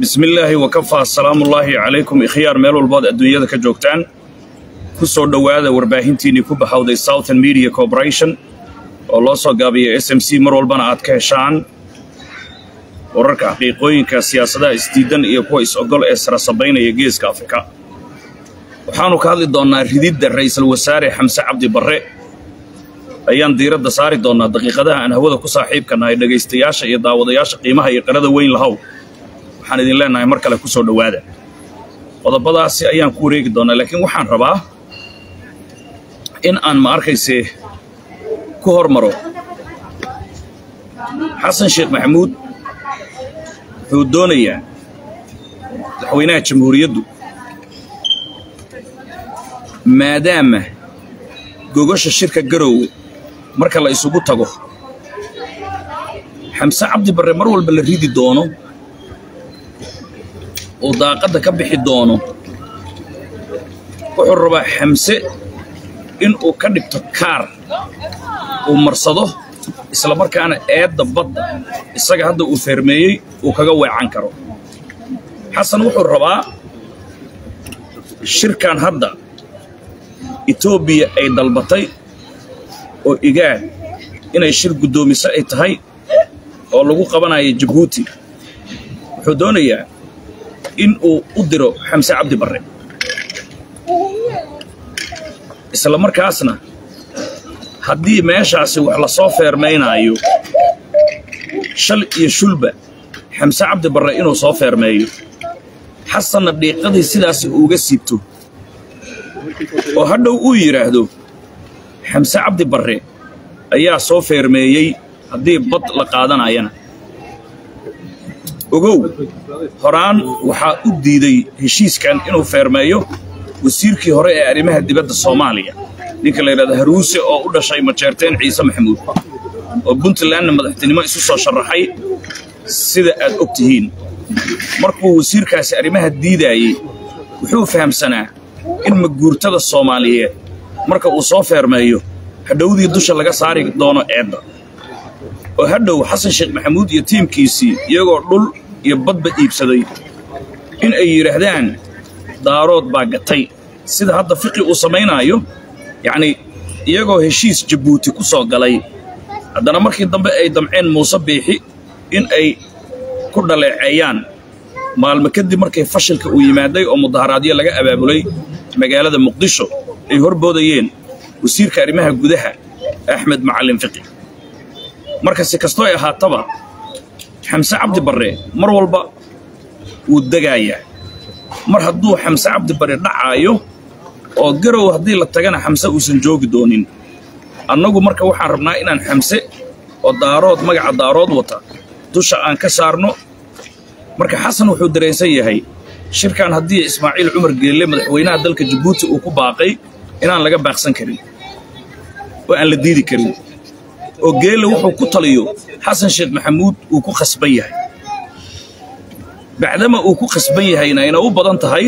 bismi illaahi wakafaa asalaamullaahi calaykum ikhyaar meel walbood adduunyada ka joogtaan. Ku soo dhowaada warbaahintiinnii ku baxowday southern media corporation oo loo soo gaabiya s m c. Mar walbana aad ka heshaan wararka xaqiiqooyinka siyaasadaha isdiidan iyo kuwa is-ogol ee sarasabaynaya geeska afrika. Waxaannu ka hadli doonnaa rididda ra'iisul wasaare xamse cabdi barre. Ayaan diiradda saari doonnaa daqiiqadaha aan hawada ku saaxiibka nahay dhegaystayaasha iyo daawadayaasha qiimaha iyo qarada weyn lahow waxaan idin leennahay mar kale ku soo dhowaada. Qodobadaasi ayaan ku wareegi doonnaa laakiin waxaan rabaa in aan ma arkayse ku hormaro xasan sheekh maxamuud wuxuu doonayaa madaxweynaha jamhuuriyaddu maadaama gogasha shirka garoowe marka la isugu tago xamse cabdi barre mar walba la ridi doono uu daaqadda ka bixi doono wuxuu rabaa xamse in uu ka dhigto kaar uu marsado isla markaana eedda badda isaga hadda uu feermeeyey uu kaga weecan karo. Xasan wuxuu rabaa shirkan hadda etoobiya ay dalbatay oo igaad inay shir guddoomiso ay tahay oo lagu qabanayo jabuuti wuxuu doonayaa in uu u diro xamse cabdi barre. Isla markaasna haddii meeshaasi wax la soo feermaynaayo shal iyo shulba xamse cabdi barre inuu soo feermeeyo xasanna dhiiqadii sidaasi uuga siibto oo hadhow uu yidhaahdo xamse cabdi barre ayaa soo feermeeyey haddii bad la qaadanayana ogow horaan waxaa u diiday heshiiskan inuu feermeeyo wasiirkii hore ee arrimaha dibadda soomaaliya. Ninka la yidhahdo haruuse oo u dhashay majeerteen ciise maxamuud. Oo puntlandna madaxtinimo isu soo sharaxay sida aad og tihiin. Markuu wasiirkaasi arrimaha diidaayey wuxuu fahamsanaa in maguurtada soomaaliyeed marka uu soo feermeeyo hadhowdii dusha laga saari doono eedda oo hadhow xasan sheekh maxamuud iyo tiimkiisii iyagoo dhul iyo badba iibsaday in ay yidhaahdaan daarood baa gatay. Sida hadda fiqi uu samaynaayo yacnii iyagoo heshiis jabuuti ku soo galay haddana markii dambe ay damceen muuse biixi in ay ku dhaleeceeyaan. Maalmo kadib markay fashilka uu yimaaday oo mudaharaadyo laga abaabulay magaalada muqdisho ay horboodayeen wasiirka arrimaha gudaha axmed macallin fiqi marka si kastoo ay ahaataba xamse cabdi barre mar walba wuu degaayaa. Mar hadduu xamse cabdi barre dhacaayo oo garow haddii la tagana xamse uusan joogi doonin. Annagu marka waxaan rabnaa inaan xamse oo daarood magaca daarood wata dusha aan ka saarno. Marka xasan wuxuu dareensan yahay shirkan haddii ismaaciil cumar geelle madaxweynaha dalka jabuuti uu ku baaqay inaan laga baaqsan karin oo aan la diidi karin oo geelle wuxuu ku taliyo. Xasan sheekh maxamuud uu ku khasban yahay. Bacdama uu ku khasban yahayna ayna u badan tahay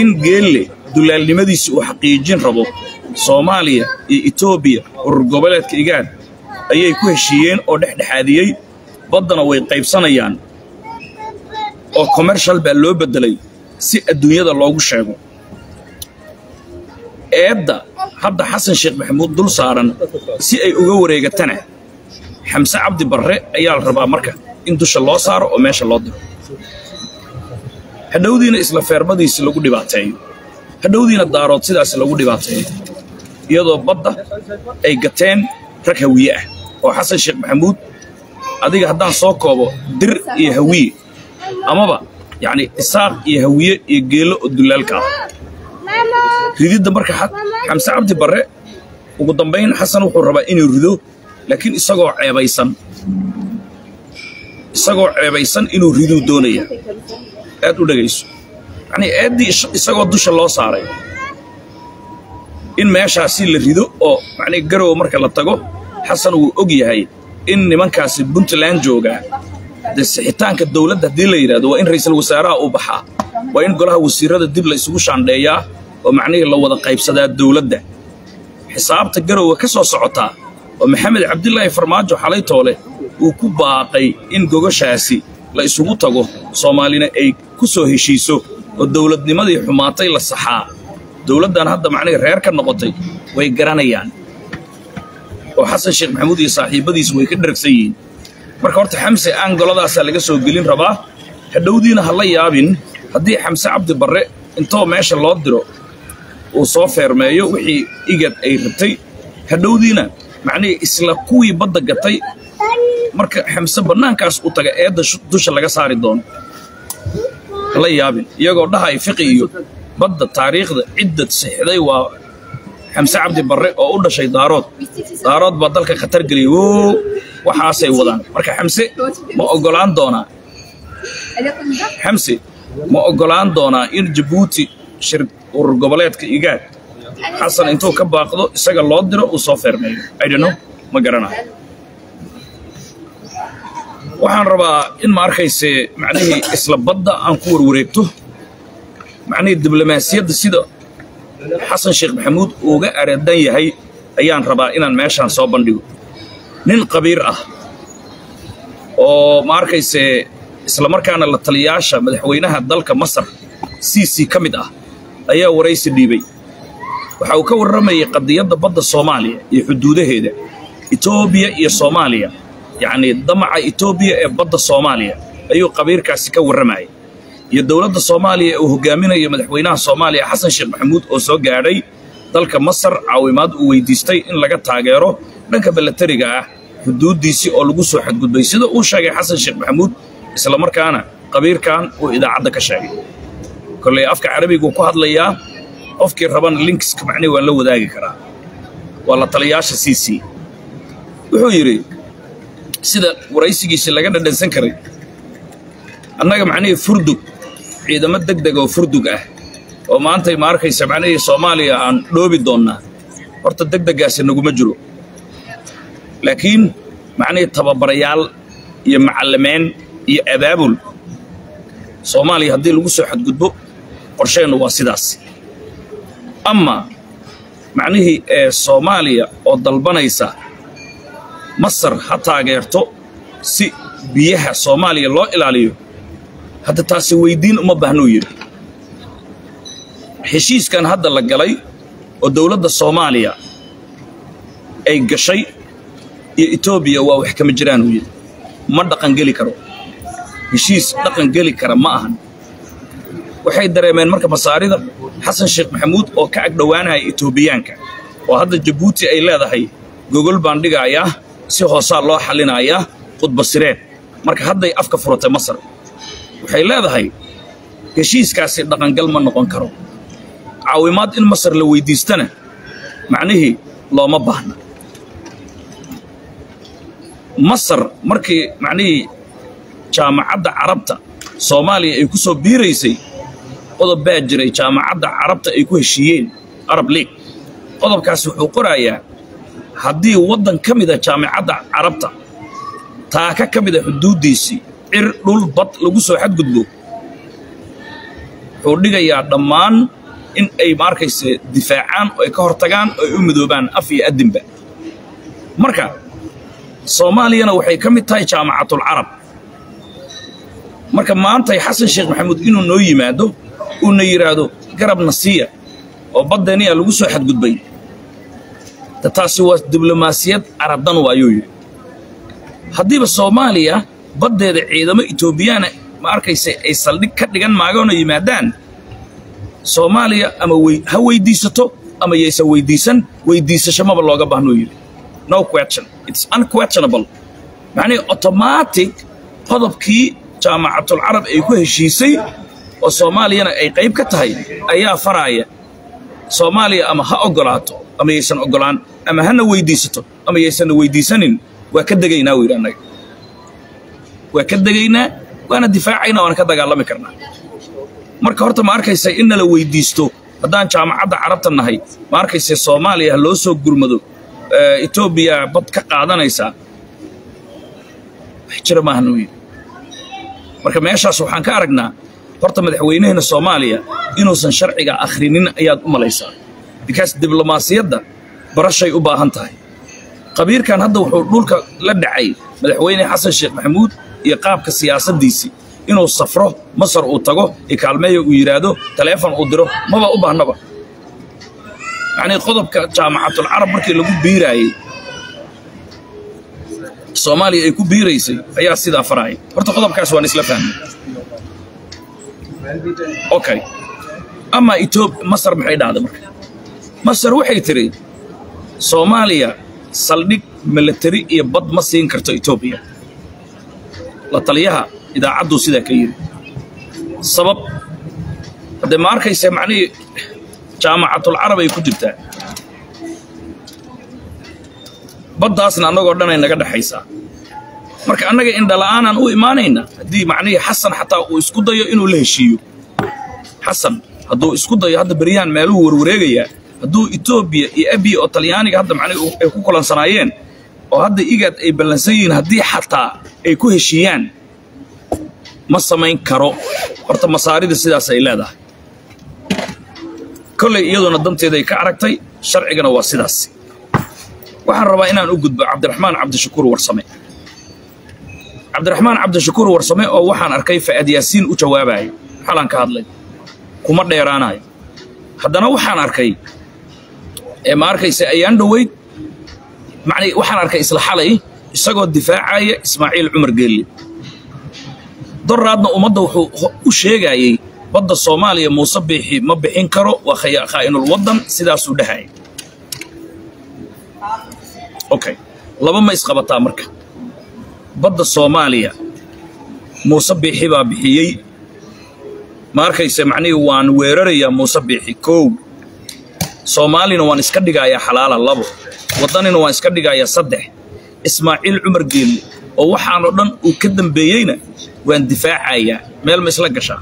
in geelle dulaalnimadiisi uu xaqiijin rabo soomaaliya iyo etoobiya urur goboleedka igaad ayay ku heshiiyeen oo dhexdhexaadiyey baddana way qaybsanayaan oo commershal baa loo beddelay si adduunyada loogu sheego eedda hadda xasan sheekh maxamuud dul saaran si ay uga wareegatana xamse cabdi barre ayaa la rabaa marka in dusha loo saaro oo meesha loo diro. Hadhowdiina isla feermadiisi lagu dhibaateeyo hadhowdiina daarood sidaas lagu dhibaateeyo iyadoo badda ay gateen rag hawiye ah oo xasan sheekh maxamuud adiga haddaan soo koobo dir iyo hawiye amaba yacni isaaq iyo hawiye iyo geello oo dulaalka ah rididda marka xamse cabdi barre ugu dambayn xasan wuxuu rabaa inuu rido laakiin isagoo ceebaysan. Isagoo ceebaysan inuu riduu doonaya. Aad u dhegayso yacnii eeddii isagoo dusha loo saaray. In meeshaasi la rido oo macnii garow marka la tago xasan wuu og yahay in nimankaasi puntland joogaa dee sixitaanka dawladda haddii la yidhahdo waa in ra'iisul wasaaraha uu baxaa waa in golaha wasiirrada dib la isugu shaandheeyaa oo macnihii la wada qaybsadaa dawladda xisaabta garowa ka soo socotaa oo maxamed cabdilaahi farmaajo xalay toole uu ku baaqay in gogashaasi la isugu tago soomaalina ay ku soo heshiiso oo dowladnimadii xumaatay la saxaa. Dowladdan hadda macnihi reer ka noqotay way garanayaan. Oo xasan sheekh maxamuud iyo saaxiibbadiis way ka dharagsan yihiin. Marka horta xamse aangoladaasaa laga soo gelin rabaa hadhowdiina ha la yaabin. Haddii xamse cabdi barre intoo meesha loo diro uu soo feermeeyo wixii igad ay rabtay hadhowdiina macnihii isla kuwii badda gatay. Marka xamse bannaankaas u taga eedda dusha laga saari doono la yaabin iyagoo dhahay fiqi iyo badda taariikhda ciddad sixday waa xamse cabdi barre oo u dhashay daarood. Daarood baa dalka khatar geliyay woo waxaasay wadaan. Marka xamse ma oggolaan doonaa? Xamse ma oggolaan doonaa in jabuuti shir urur goboleedka igaad xasan intuu ka baaqdo isaga loo diro uu soo feermeeyo idhano ma garanayo. Waxaan rabaa in ma arkayse macnihii isla badda aan ku warwareegto. Macnihii diblomaasiyadda sida xasan sheekh maxamuud uuga areedan yahay ayaan rabaa inaan meeshaan soo bandhigo. Nin qabiir ah oo ma arkayse isla markaana la taliyaasha madaxweynaha dalka masar siisi ka mid ah ayaa waraysi dhiibay. Waxa uu ka warramayay qadiyadda badda soomaaliya iyo xuduudaheeda etoobiya iyo soomaaliya. Yacnii damaca etoobiya ee badda soomaaliya ayuu qabiirkaasi ka warramayay iyo dowladda soomaaliya uu hogaaminayo madaxweynaha soomaaliya xasan sheekh maxamuud oo soo gaadhay dalka masar caawimaad uu weydiistay in laga taageero dhanka balatariga ah xuduuddiisii oo lagu soo xadgudbay. Sida uu sheegay xasan sheekh maxamuud isla markaana qabiirkan uu idaacadda ka sheegay kolley afka carabiguu ku hadlayaa qofkii rabana linkiska macnihi waan la wadaagi karaa. Waa la taliyaasha c c. Wuxuu yidhi sida waraysigiisii laga dhadhansan karay annaga macnihii furdug ciidamo deg deg oo furdug ah oo maantay ma arkaysa macnihii soomaaliya aan dhoobi doonnaa horta deg deggaasi naguma jiro. Laakiin macnihii tababarayaal iyo macallimeen iyo abaabul soomaaliya haddii lagu soo xadgudbo qorsheennu waa sidaas. Ama macnihii ee soomaaliya oo dalbanaysa masar ha taageerto si biyaha soomaaliya loo ilaaliyo hadda taasi weyddiin uma baahnuu yidhi. Heshiiskan hadda la galay oo dowladda soomaaliya ay gashay iyo etoobiya waa wax kama jiraan uu yidhi. Ma dhaqangeli karo. Heshiis dhaqangeli kara ma ahan waxay dareemeen marka masaarida xasan sheekh maxamuud oo ka agdhowaanaya etoobiyaanka oo hadda jabuuti ay leedahay gogol baan dhigayaa si hoosaa loo xallinayaa khudbasireed marka hadday afka furatay masar waxay leedahay heshiiskaasi dhaqangal ma noqon karo. Caawimaad in masar la weyddiistana macnihii looma baahna. Masar markii macnihii jaamacadda carabta soomaaliya ay ku soo biiraysay qodob baa jiray jaamacadda carabta ay ku heshiiyeen arab league. Qodobkaasi wuxuu qorayaa haddii waddan ka mida jaamacadda carabta taaka ka mida xuduuddiisii cir dhul bad lagu soo xadgudbo wuxuu dhigayaa dhammaan in ay maarkayse difaacaan oo ay ka hortagaan oo ay u midoobaan af iyo addinba. Marka soomaaliyana waxay ka mid tahay jaamacatul carab. Marka maantay xasan sheekh maxamuud inuu noo yimaado uuna yidhaahdo garabna siiya oo baddeeniya lagu soo xadgudbay. Taasi waa diblomaasiyad aradan waayuu yidhi. Haddiiba soomaaliya baddeeda ciidamo etoobiyaana ma arkayse ay saldhig ka dhigan maagoona yimaadaan? Soomaaliya ama ha weyddiisato ama yaysan weyddiisan weyddiisasho maba looga baahnuu yidhi. No question. It's unquestionable. Macnihii automatic qodobkii jaamacatul carab ay ku heshiisay oo soomaaliyana ay qayb ka tahay ayaa faraaya. Soomaaliya ama ha oggolaato ama yaysan oggolaan ama hana weyddiisato ama yaysanna weyddiisanin waa ka degaynaa wuu yidhi annaga. Waa ka degaynaa waana difaacaynaa waana ka dagaalami karnaa. Marka horta ma arkaysa in nala weyddiisto haddaan jaamacadda carabta nahay ma arkaysa soomaaliya ha loo soo gurmado etoobiya bad ka qaadanaysaa wax jira maahan yidhi. Marka meeshaas waxaan ka aragnaa horta madaxweynaheena soomaaliya inuusan sharciga akhrinin ayaad u malaysaa. Bikaas diblomaasiyadda barashay u baahan tahay. Qabiirkan hadda wuxuu dhulka la dhacay madaxweyne xasan sheekh maxamuud iyo qaabka siyaasaddiisii inuu safro masar uu tago ikaalmeeya uu yidhaahdo taleefon uu diro maba u baahnaba yacnii qodobka jaamacatul markii lagu biiraayey soomaaliya ay ku biiraysay ayaa sidaa faraya horta qodobkaas waan isla fahmay okay. Ama etoob masar maxay dhahday marka? Masar waxay tidhi soomaaliya saldhig milatari iyo bad ma siin karto etoobiya la taliyaha idaacadduu sidaa ka yidhi sabab haddee ma arkaysa macnihii jaamacatul carab ay ku jirtaa. Baddaasna annagoo dhan ay naga dhexaysaa marka annaga indhala'aanaan u imaanayna haddii macnihii xasan xataa uu isku dayo inuu la heshiiyo xasan hadduu isku dayo hadda beryahan meeluhu warwareegayaa hadduu etoobiya iyo abiya oo talyaaniga hadda macnihi ay ku kulansanaayeen oo hadda igaad ay ballansan yihiin haddii xataa ay ku heshiiyaan ma samayn karo. Horta masaarida sidaas ay leedahay. Kollay iyaduna danteeday ka aragtay sharcigana waa sidaas waxaan rabaa inaan u gudbo cabdiraxmaan cabdishakuur warsame cabdiraxmaan cabdishakuur warsame oo waxaan arkay fa'ad yaasiin u jawaabayo xalaan ka hadlay. Kuma dheeraanayo. Haddana waxaan arkay ma arkaysa ayaan dhoweyd. Macnii waxaan arkay isla xalay isagoo difaacaya ismaaciil cumar geelle doraadna ummadda wuxuu u sheegayey badda soomaaliya muuse biixi ma bixin karo waa khaa'inul waddan sidaasuu dhahaya okay laba ma isqabataa marka badda soomaaliya. Muuse biixi baa bixiyey. Ma arkayse macnihii waan weerarayaa muuse biixi kow. Soomaalina waan iska dhigayaa xalaala labo. Waddanina waan iska dhigayaa saddex. Ismaaciil cumar geelle oo waxaanoo dhan uu ka dambeeyeyna waan difaacayaa meel ma isla gashaa.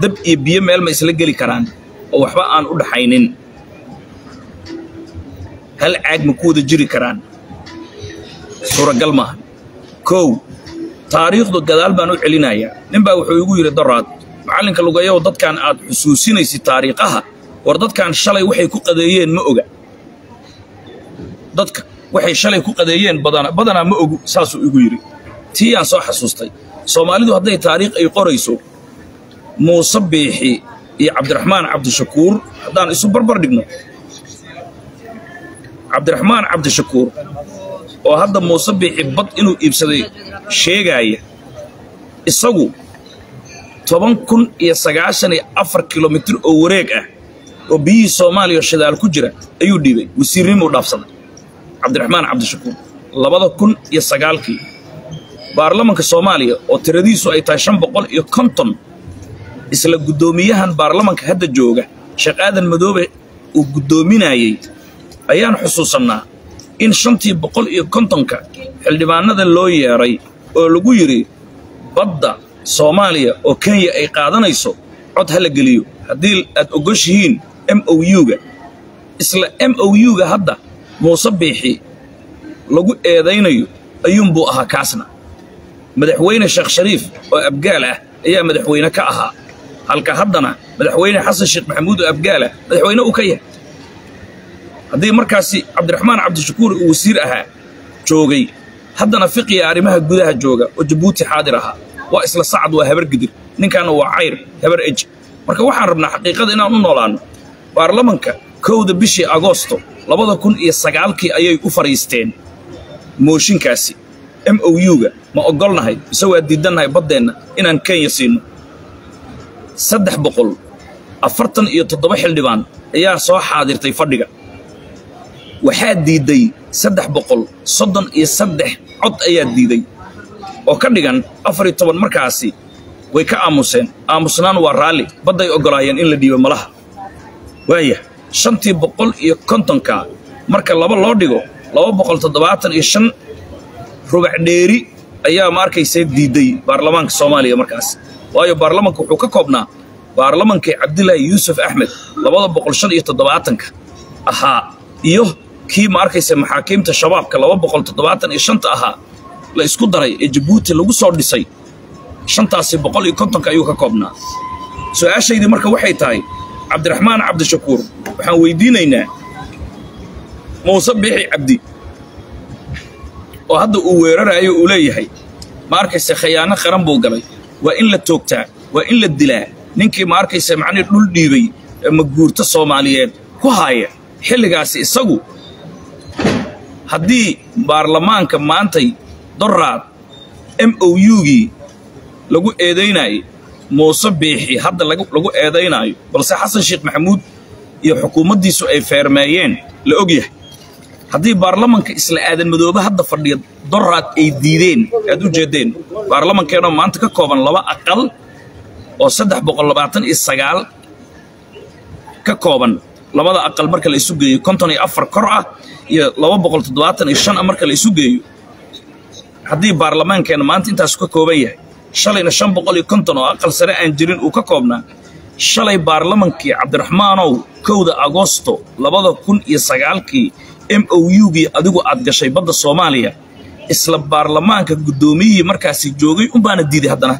Dab iyo biyo meel ma isla geli karaan oo waxba aan u dhaxaynin. Hal caag ma ku wada jiri karaan? Suuragal maaha kow taariikhdu gadaal baan u celinayaa nin baa wuxuu igu yidhi doraad macallinka lugayow dadkan aad xusuusinaysid taariikhaha. War dadkan shalay waxay ku qadeeyeen ma oga. Dadka waxay shalay ku qadeeyeen badana badanaa ma ogu saasuu igu yidhi. Tii aan soo xasuustay. Soomaalidu hadday taariikh ay qorayso muuse biixi iyo cabdiraxmaan cabdishakuur haddaan isu barbar dhigno. Cabdiraxmaan cabdishakuur oo hadda muuse biixi bad inuu iibsaday sheegaaya isagu toban kun iyo sagaashan iyo afar kilomitir oo wareeg ah oo biyihii soomaaliya shidaal ku jira ayuu dhiibay wasiirnimuu dhaafsaday. Cabdiraxmaan cabdishakuur labada kun iyo sagaalkii baarlamanka soomaaliya oo tiradiisu ay tahay shan boqol iyo konton isla guddoomiyahan baarlamanka hadda jooga sheekh aadan madoobe uu guddoominayey ayaan xusuusannaa in shantii boqol iyo kontonka xildhibaanada loo yeedhay oo lagu yidhi badda soomaaliya oo kenya ay qaadanayso cod ha la geliyo. Haddii aad ogoshihiin m o u-ga. Isla m o u-ga hadda muuse biixi lagu eedaynayo ayuunbuu ahaa kaasna. Madaxweyne sheekh shariif oo abgaal ah ayaa madaxweyne ka ahaa. Halka haddana madaxweyne xasan sheekh maxamuud oo abgaal ah madaxweyne uu ka yahay haddii markaasi cabdiraxmaan cabdishakuur uu wasiir ahaa joogay haddana fiqiga arrimaha gudaha jooga oo jabuuti xaadir ahaa waa isla sacad waa habar gidir. Ninkaana waa cayr habar eji marka waxaan rabnaa xaqiiqada inaan u noolaanno baarlamanka kowda bishii agoosto labada kun iyo sagaalkii ayay u fadhiisteen mooshinkaasi m o u-ga ma oggolnahay mise waa diidannahay baddeenna inaan kenya siinno saddex boqol afartan iyo toddoba xildhibaan ayaa soo xaadirtay fadhiga waxaa diidday saddex boqol soddon iyo saddex cod ayaa diiday. Oo ka dhigan afar iyo toban markaasi way ka aamuseen. Aamusnaan waa raalli badday oggolaayeen in la dhiibo malaha. Waaya shantii boqol iyo kontonka marka laba loo dhigo laba boqol toddobaatan iyo shan rubac dheeri ayaa ma arkaysa diidday baarlamaanka soomaaliya markaas waayo baarlamanka wuxuu ka koobnaa baarlamankii cabdilaahi yuusuf axmed labada boqol shan iyo toddobaatanka ahaa iyo kii ma arkaysa maxaakiimta shabaabka laba boqol toddobaatan iyo shanta ahaa la isku daray ee jabuuti lagu soo dhisay. Shantaasi boqol iyo kontonka ayuu ka koobnaa. Su'aashaydii marka waxay tahay cabdiraxmaan cabdishakuur waxaan weydiinaynaa muuse biixi cabdi oo hadda uu weeraraayo uu leeyahay ma arkayse khayaano qaran buu galay. Waa in la toogtaa waa in la dilaa. Ninkii ma arkayse macnihii dhul dhiibay maguurto soomaaliyeed. Ku haaya xilligaasi isagu haddii baarlamaanka maantay doraad m o u-gii lagu eedaynaayo muuse biixi hadda lagu eedaynaayo balse xasan sheekh maxamuud iyo xukuumaddiisu ay feermeeyeen la og yahay. Haddii baarlamanka isla aadan madoobe hadda fadhiya doraad ay diideen aad u jeeddeen baarlamankeenoo maanta ka kooban laba aqal oo saddex boqol labaatan iyo sagaal ka kooban labada aqal marka la isu geeyo konton iyo afar kor ah iyo laba boqol toddobaatan iyo shan ah marka la isu geeyo haddii baarlamaankeenna maanta intaasu ka kooban yahay shalayna shan boqol iyo konton oo aqal sare aan jirin uu ka koobnaa shalay baarlamankii cabdiraxmaanow kowda agosto labada kun iyo sagaalkii m o u-gii adigu aad gashay badda soomaaliya isla baarlamaanka guddoomiyihii markaasi joogay unbaana diiday haddana